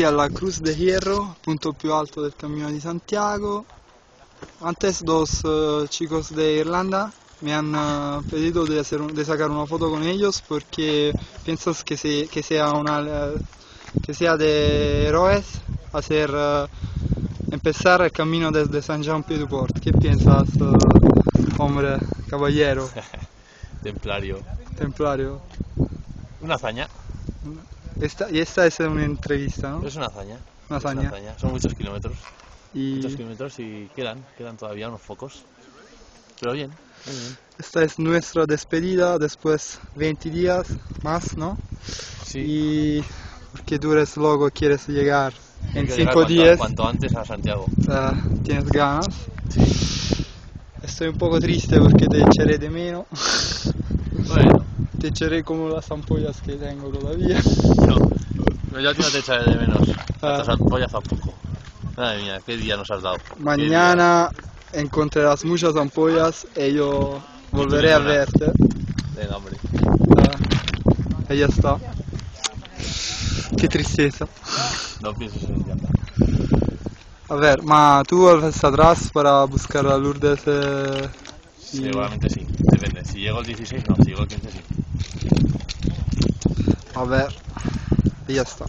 alla Cruz de Hierro, punto più alto del Camino di Santiago. Antes dos eh, chicos de Irlanda me han eh, pedido de, hacer un- de sacar una foto con ellos porque piensan que, se- que sea una eh, que sea de héroes hacer eh, empezar el camino desde San Jean Pied Port. ¿Qué piensas, hombre, caballero, Templario. templario? Una hazaña. Esta, y esta es una entrevista, ¿no? Es una hazaña. Una hazaña. Son muchos kilómetros. Y Muchos kilómetros y quedan, quedan todavía unos focos. Pero bien, muy bien. esta es nuestra despedida después 20 días más, ¿no? Sí. Y porque eres loco, quieres llegar en hay que llegar 5 cuanto- días, Cuanto antes a Santiago. eh, tienes ganas. Estoy un poco triste porque te echaré de menos. Bueno, Te echaré como las ampollas que tengo todavía. no. No, Yo a ti no te echaré de menos. Ah. Estas ampollas tampoco. Madre mía, qué día nos has dado. Mañana encontrarás muchas ampollas y yo volveré a verte. Venga, hombre. Y ya está. Qué tristeza. No pienses en ella. A ver, ma tú vuelves atrás para buscar a Lourdes. eh, y- Seguramente sí. Depende. Si llego el 16, no. Si llego el 15, sí. A ver, y ya está.